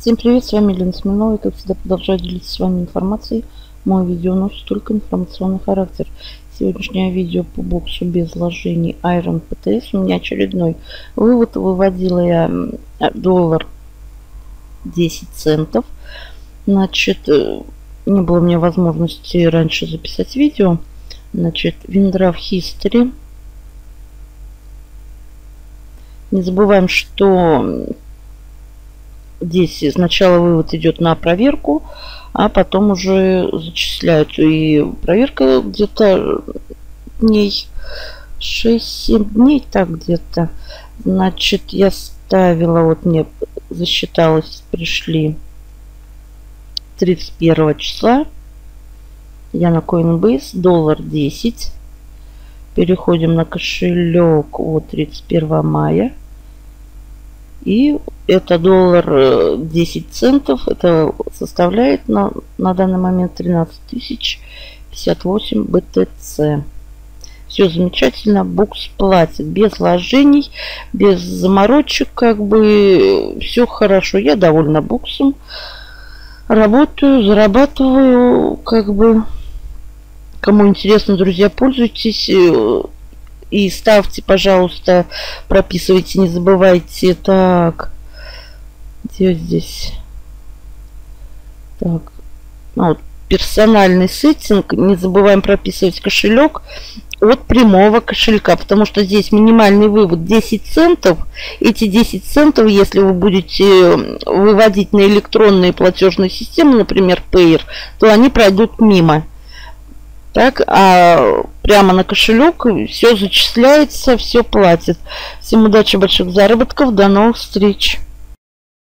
Всем привет, с вами Лена Смирнова. И как всегда продолжаю делиться с вами информацией. Мое видео носит только информационный характер. Сегодняшнее видео по боксу без вложений Iron PTS. У меня очередной вывод. Выводила я доллар 10 центов. Значит, э, не было у меня возможности раньше записать видео. Значит, Виндрав History. Не забываем, что здесь сначала вывод идет на проверку, а потом уже зачисляют. И проверка где-то дней 6-7 дней, так где-то. Значит, я ставила, вот мне засчиталось, пришли 31 числа. Я на Coinbase, доллар 10. Переходим на кошелек вот 31 мая. И это доллар 10 э, центов. Это составляет на, на данный момент 13 тысяч 58 БТЦ. Все замечательно. Букс платит без вложений, без заморочек. Как бы все хорошо. Я довольна буксом. Работаю, зарабатываю. Как бы кому интересно, друзья, пользуйтесь. И ставьте, пожалуйста, прописывайте, не забывайте. Так, где здесь? Так, ну, вот, персональный сеттинг. Не забываем прописывать кошелек от прямого кошелька, потому что здесь минимальный вывод 10 центов. Эти 10 центов, если вы будете выводить на электронные платежные системы, например, Payer, то они пройдут мимо. Так, а прямо на кошелек все зачисляется, все платит. Всем удачи, больших заработков, до новых встреч!